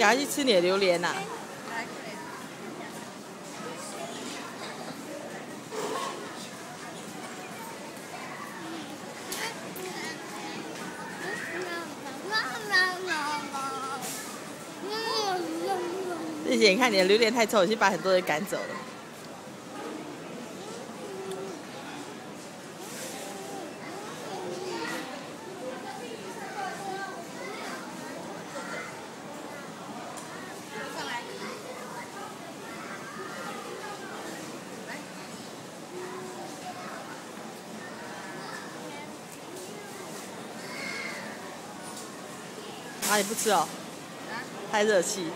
赶快去吃你的榴莲呐！谢谢，你看你的榴莲太臭，已经把很多人赶走了。啊，你不吃哦，太热气。